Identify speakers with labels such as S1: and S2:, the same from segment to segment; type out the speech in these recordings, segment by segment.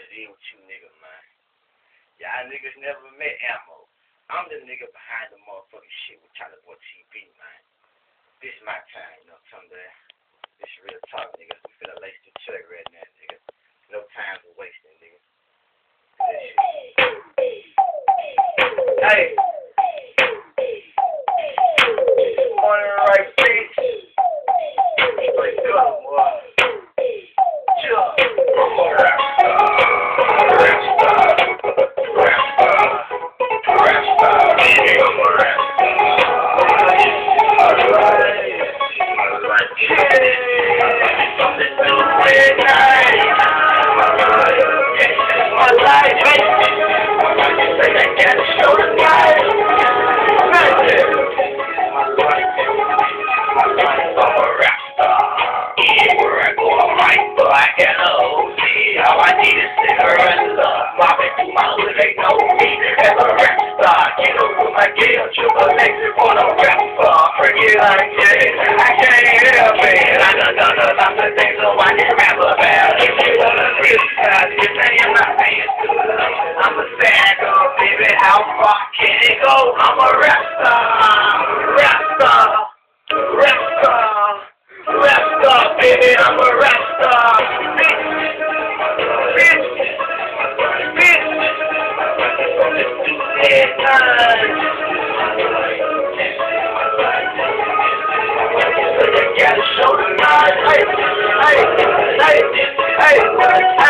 S1: what it is with you niggas, man. Y'all niggas never met ammo. I'm the nigga behind the motherfucker. they know me as a rap star. Get up with my ghetto triple X on a rap star. Freaky like this, I can't help it. I done done a lot of things so I can rap about. If you wanna criticize this, I am not paying I'm a sad girl, baby, how far can it go? I'm a rap star. Thank.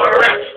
S1: forever